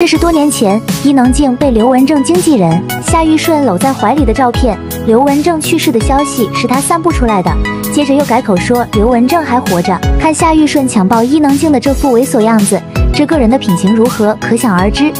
这是多年前伊能静被刘文正经纪人夏玉顺搂在怀里的照片。刘文正去世的消息是他散布出来的，接着又改口说刘文正还活着。看夏玉顺强暴伊能静的这副猥琐样子，这个人的品行如何，可想而知。